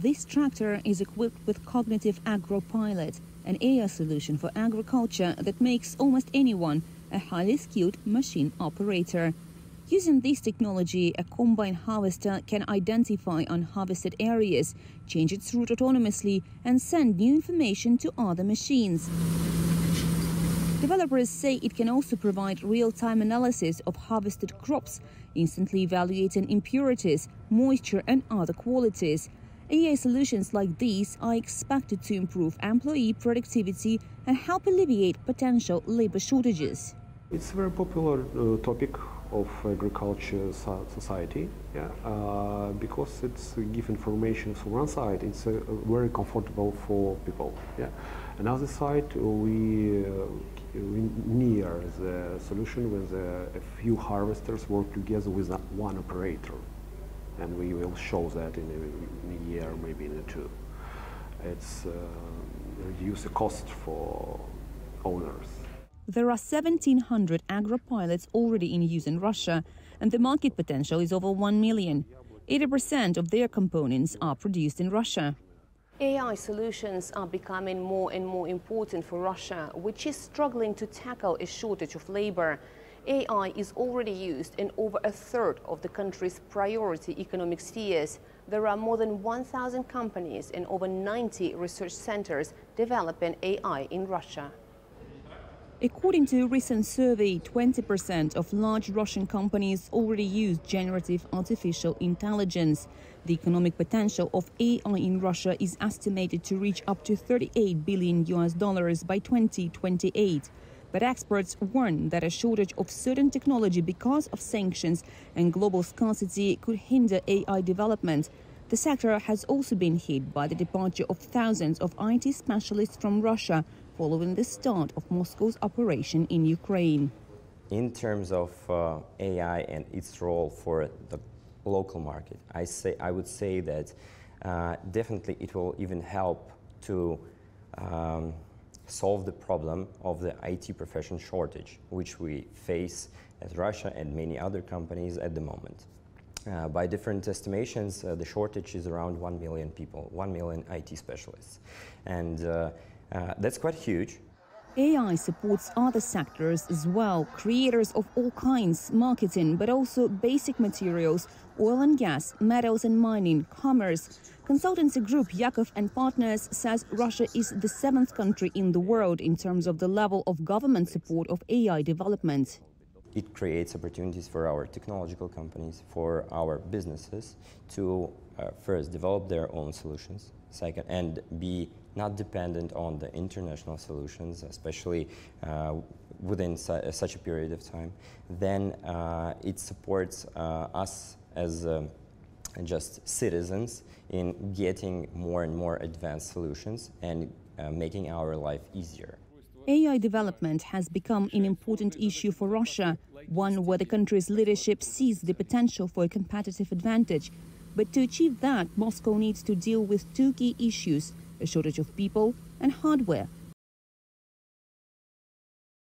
This tractor is equipped with Cognitive AgroPilot, an AI solution for agriculture that makes almost anyone a highly skilled machine operator. Using this technology, a combine harvester can identify unharvested areas, change its route autonomously, and send new information to other machines. Developers say it can also provide real-time analysis of harvested crops, instantly evaluating impurities, moisture and other qualities. AI solutions like these are expected to improve employee productivity and help alleviate potential labor shortages. It's a very popular uh, topic of agriculture society, yeah, uh, because it's give information from one side. It's uh, very comfortable for people. Yeah, another side we, uh, we near the solution with a few harvesters work together with one operator, and we will show that in a, in a year, maybe in a two. It's uh, reduce the cost for owners. There are 1,700 agropilots already in use in Russia, and the market potential is over 1 million. 80% of their components are produced in Russia. AI solutions are becoming more and more important for Russia, which is struggling to tackle a shortage of labor. AI is already used in over a third of the country's priority economic spheres. There are more than 1,000 companies and over 90 research centers developing AI in Russia. According to a recent survey, 20% of large Russian companies already use generative artificial intelligence. The economic potential of AI in Russia is estimated to reach up to 38 billion US dollars by 2028. But experts warn that a shortage of certain technology because of sanctions and global scarcity could hinder AI development. The sector has also been hit by the departure of thousands of IT specialists from Russia following the start of Moscow's operation in Ukraine. In terms of uh, AI and its role for the local market, I, say, I would say that uh, definitely it will even help to um, solve the problem of the IT profession shortage, which we face as Russia and many other companies at the moment. Uh, by different estimations, uh, the shortage is around 1 million people, 1 million IT specialists. And uh, uh, that's quite huge. AI supports other sectors as well, creators of all kinds, marketing, but also basic materials, oil and gas, metals and mining, commerce. Consultancy group Yakov and Partners says Russia is the seventh country in the world in terms of the level of government support of AI development. It creates opportunities for our technological companies, for our businesses to uh, first develop their own solutions, second, and be not dependent on the international solutions, especially uh, within su such a period of time, then uh, it supports uh, us as um, just citizens in getting more and more advanced solutions and uh, making our life easier. AI development has become an important issue for Russia, one where the country's leadership sees the potential for a competitive advantage. But to achieve that, Moscow needs to deal with two key issues a shortage of people and hardware